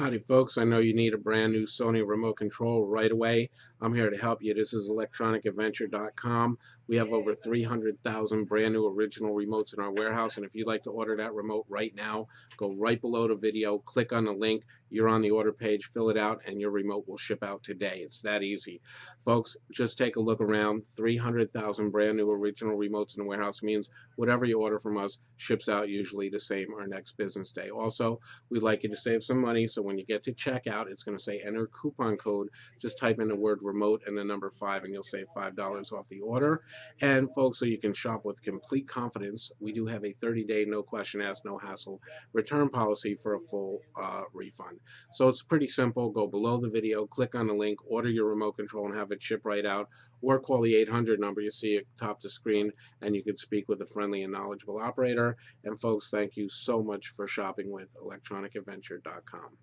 Howdy folks, I know you need a brand new Sony remote control right away. I'm here to help you. This is electronicadventure.com. We have over 300,000 brand new original remotes in our warehouse and if you'd like to order that remote right now, go right below the video, click on the link, you're on the order page, fill it out and your remote will ship out today. It's that easy. Folks, just take a look around. 300,000 brand new original remotes in the warehouse means whatever you order from us ships out usually the same our next business day. Also, we'd like you to save some money so when you get to checkout, it's going to say enter coupon code. Just type in the word remote and the number five, and you'll save $5 off the order. And folks, so you can shop with complete confidence, we do have a 30 day, no question asked, no hassle return policy for a full uh, refund. So it's pretty simple. Go below the video, click on the link, order your remote control, and have it ship right out, or call the 800 number you see at top of the screen, and you can speak with a friendly and knowledgeable operator. And folks, thank you so much for shopping with electronicadventure.com.